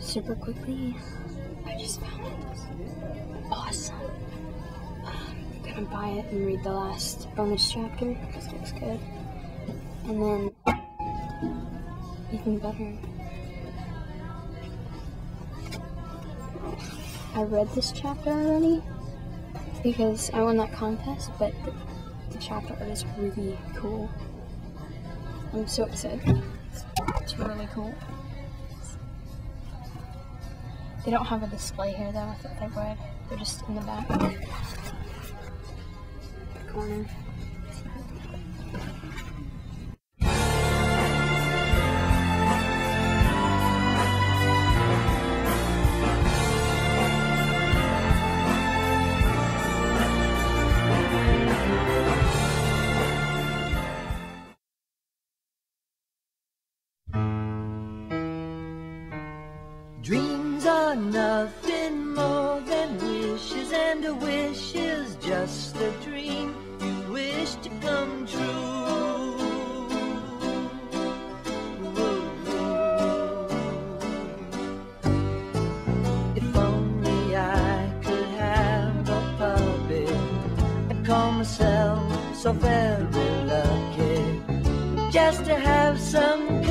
super quickly, I just found it awesome. Um, I'm gonna buy it and read the last bonus chapter because it looks good. And then, even better, I read this chapter already because I won that contest, but the, the chapter art is really cool. I'm so excited. It's really cool. They don't have a display here though, I thought they would. They're just in the back. Corner. Dreams are nothing more than wishes, and a wish is just a dream you wish to come true. If only I could have a puppet, I'd call myself so very lucky just to have some.